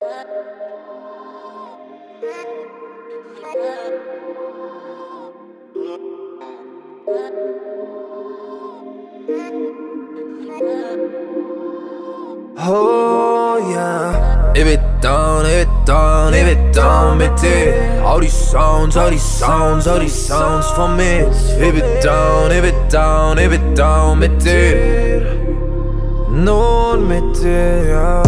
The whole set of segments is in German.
Oh yeah. Ich bin down, ich bin down, ich bin down mit dir All die Sounds, all die Sounds, all die Sounds von mir Ich bin down, ich bin down, ich bin down mit dir Nur mit dir, ja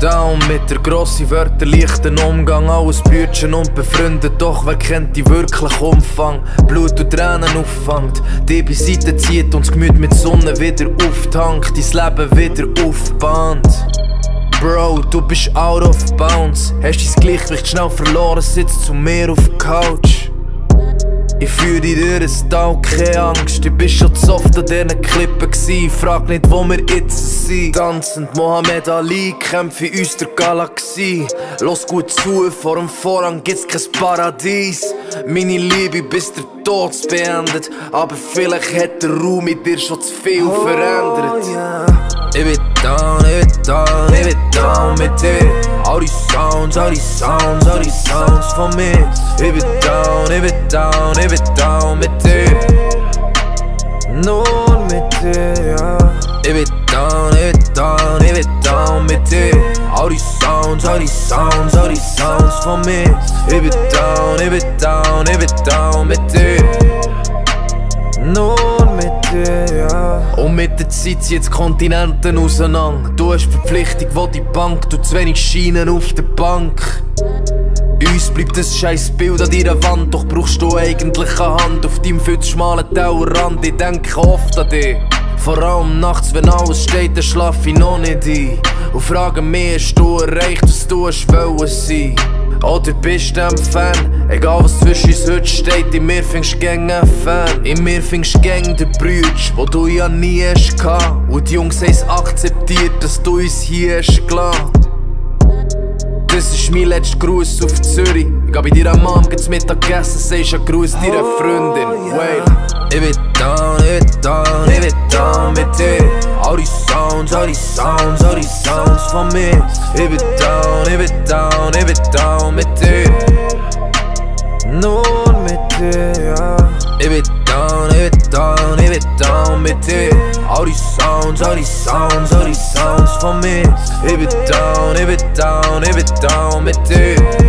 Down mit der grosse Wörter, leichten Umgang. Alles Bütchen und befreundet, doch wer kennt die wirklichen Umfang? Blut und Tränen auffangt, die beiseite zieht und das Gemüt mit Sonne wieder auftankt. Dein Leben wieder aufbahnt. Bro, du bist out of bounds. Hast dein Gleichgewicht schnell verloren, sitzt zu mir auf der Couch ich führe durch ein Tal, keine Angst. Ich bin schon zu oft an diesen Klippen gsi. Frag nicht, wo wir jetzt sind. Tanzend Mohammed Ali, kämpfe in uns der Galaxie. Los gut zu, vor dem Vorhang gibt's kein Paradies. Meine Liebe bis der Tod beendet. Aber vielleicht hat der Raum mit dir schon zu viel oh, verändert. yeah. Ich bin down, ich bin down, ich bin down mit dir All die Sounds, all die Sounds, all die Sounds von mir Ich bin down, ich bin down, ich bin down mit dir Nur mit dir, ja Ich bin down, ich bin down, ich bin down mit dir All die Sounds, all die Sounds, all die Sounds von mir Ich bin down, ich bin down, ich bin down mit dir Nur mit dir, ja Und mit der Zeit zieht die Kontinenten auseinander Du hast Verpflichtung, wo die Bank, du zu wenig Schienen auf der Bank uns bleibt ein scheiß Bild an deiner Wand, doch brauchst du eigentlich eine Hand auf deinem viel zu schmalen Tellerrand. Ich denke oft an dich. Vor allem nachts, wenn alles steht, dann schlaf ich noch nicht ein. Und frage mich, hast du erreicht, was du hast wollen sein? Oder bist du ein Fan? Egal was zwischen uns heute steht, in mir du gäng ein Fan. In mir du gäng den Brütsch, wo du ja nie hast gehabt. Und die Jungs haben akzeptiert, dass du uns hier hast gelassen. Das ist mein letzter Gruß auf Zürich. Ich geh bei am Abend gibt's Mittagessen, sagst ein Gruß deiner oh, Freundin. Wait. Ich bin down, ich bin down, ich bin down mit dir. All die Sounds, all die Sounds, all die Sounds von mir. Ich bin down, ich bin down, ich bin down mit dir. Down mit dir. All die Sounds, all die Sounds, all die Sounds von mir. Ich bin down, ich bin down, ich bin down mit dir.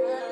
Yeah.